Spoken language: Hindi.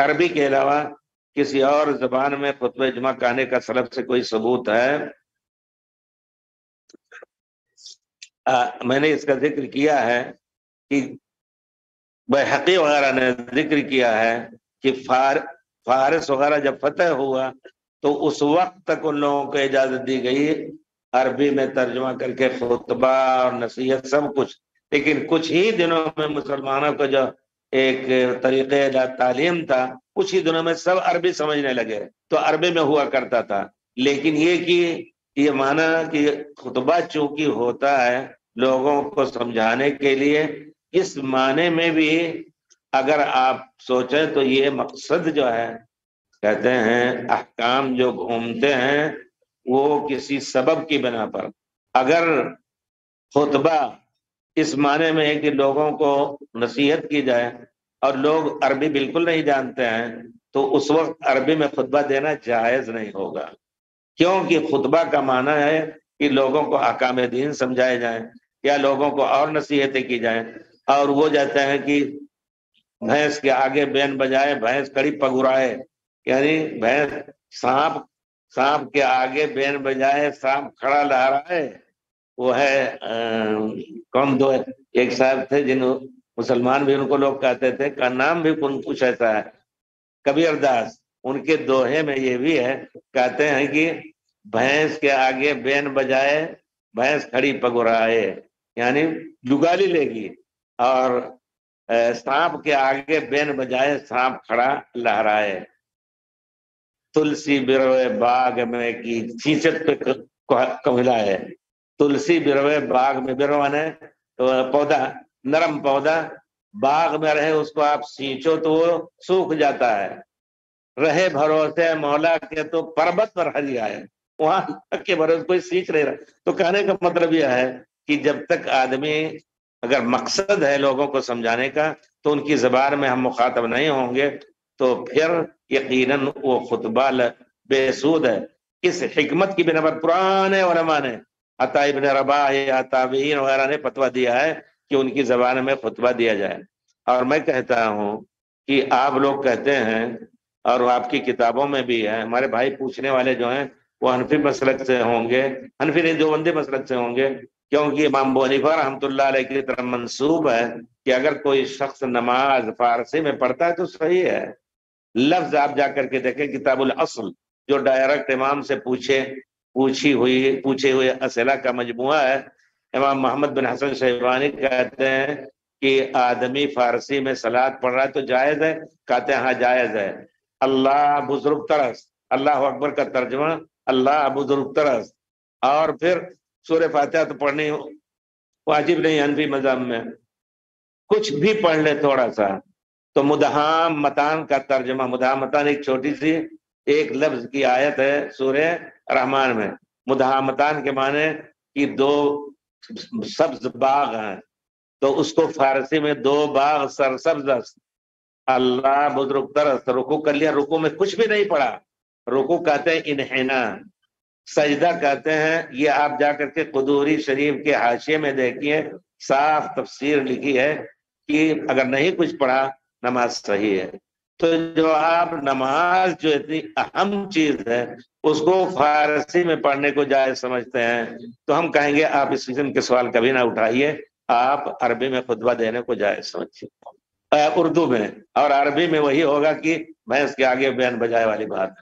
अरबी के अलावा किसी और जबान में खुतब जुमा कहने का सलब से कोई सबूत है? आ, मैंने इसका ज़िक्र किया है कि बहकी वगैरह ने ज़िक्र किया है कि फार फारस वगैरह जब फतेह हुआ तो उस वक्त तक उन लोगों को इजाज़त दी गई। अरबी में तर्जुमा करके खुतबा और नसीहत सब कुछ। लेकिन कुछ ही दिनों में मुसलमानों को जो एक तरीके तालीम था कुछ ही दिनों में सब अरबी समझने लगे। तो अरबी में हुआ करता था। लेकिन ये कि, ये माना कि खुतबा चूँकि होता है लोगों को समझाने के लिए, इस माने में भी अगर आप सोचें तो ये मकसद जो है, कहते हैं, अहकाम जो घूमते हैं, वो किसी सबब की बिना पर। अगर खुतबा इस माने में है कि लोगों को नसीहत की जाए, और लोग अरबी बिल्कुल नहीं जानते हैं तो उस वक्त अरबी में खुतबा देना जायज़ नहीं होगा। क्योंकि खुतबा का माना है कि लोगों को अकाम दीन समझाए जाए, या लोगों को और नसीहतें की जाए, और वो जाते हैं कि भैंस के आगे बैन बजाए, भैंस कड़ी पगुराए, यानी भैंस सांप सांप के आगे बैन बजाए, सांप खड़ा लहराए। वो है कौन दो एक साहब थे जिन मुसलमान भी उनको लोग कहते थे का नाम भी कुछ ऐसा है कबीर दास उनके दोहे में ये भी है कहते हैं कि भैंस के आगे बैन बजाए भैंस खड़ी पगुराए यानी जुगाली लेगी और सांप के आगे बैन बजाए सांप खड़ा लहराए तुलसी बिरवे बाग में की चीचक पे कमिला है तुलसी बिरवे बाग में, बिरवा ने तो पौधा, नरम पौधा, बाग में रहे, उसको आप सींचो तो वो सूख जाता है। रहे भरोसे मौला के तो पर्वत पर हरिया है वहाँ के भरोसे कोई सींच नहीं रहा। तो कहने का मतलब यह है कि जब तक आदमी अगर मकसद है लोगों को समझाने का तो उनकी जबान में हम मुखातब नहीं होंगे तो फिर यकीनन वो खुतबा बेसूद है। इस हिकमत की बिना पर पुराने उलमा ने अता इबन रबा या ताबीन वगैरह ने फतवा दिया है कि उनकी जबान में खुतबा दिया जाए। और मैं कहता हूँ कि आप लोग कहते हैं और आपकी किताबों में भी है। हमारे भाई पूछने वाले जो हैं, वो हनफी मसलक से होंगे। हनफी नहीं बंदे मसलक से होंगे, क्योंकि इमाम बोनीफा रहमतुल्लाह की तरफ़ मंसूब है कि अगर कोई शख्स नमाज़ फारसी में पढ़ता है तो सही है। लफ्ज आप जाकर के देखें, किताबुल असल, जो डायरेक्ट इमाम से पूछे पूछी हुई, पूछे हुए असला का मजमुआ है। इमाम मोहम्मद बिन हसन शहबानी कहते हैं कि आदमी फारसी में सलाद पढ़ रहा है तो जायज़ है। कहते हैं हाँ जायज़ है। अल्लाह बुज़ुर्ग तरस। अल्लाह अकबर का तर्जमा, अल्लाह बुज़ुर्ग तरस। और फिर सूर्य फातिहा तो पढ़नी वाजिब नहीं अनफी मज़हब में। कुछ भी पढ़ ले थोड़ा सा। तो मुदहाम मतान का तर्जमा, मुदहाम मतान एक छोटी सी एक लफ्ज की आयत है सूर्य रहमान में। मुदहामतान के माने कि दो सब्ज बाग हैं। तो उसको फारसी में दो बाग सरसब्ज अल्लाह बुज़ुर्ग तरस, रुकू कर लिया। रुकू में कुछ भी नहीं पड़ा। रुकू कहते हैं इनहेना। सजदा कहते हैं, ये आप जाकर के कदूरी शरीफ के हाशिए में देखिए, साफ़ तफसीर लिखी है कि अगर नहीं कुछ पढ़ा, नमाज़ सही है। तो जो आप नमाज़ जो इतनी अहम चीज़ है, उसको फारसी में पढ़ने को जायज़ समझते हैं तो हम कहेंगे आप इस किस्म के सवाल कभी ना उठाइए। आप अरबी में खुतबा देने को जायज़ समझिए। उर्दू में और अरबी में वही होगा कि भैंस के आगे बैन बजाए वाली बात